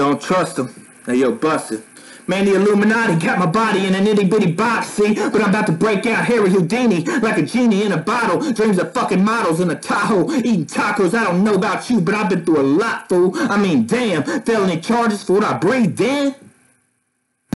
Don't trust them. Hey, yo, busted. Man, the Illuminati got my body in an itty bitty box, see? But I'm about to break out Harry Houdini like a genie in a bottle. Dreams of fucking models in a Tahoe, eating tacos. I don't know about you, but I've been through a lot, fool. I mean, damn, felony charges for what I breathed in.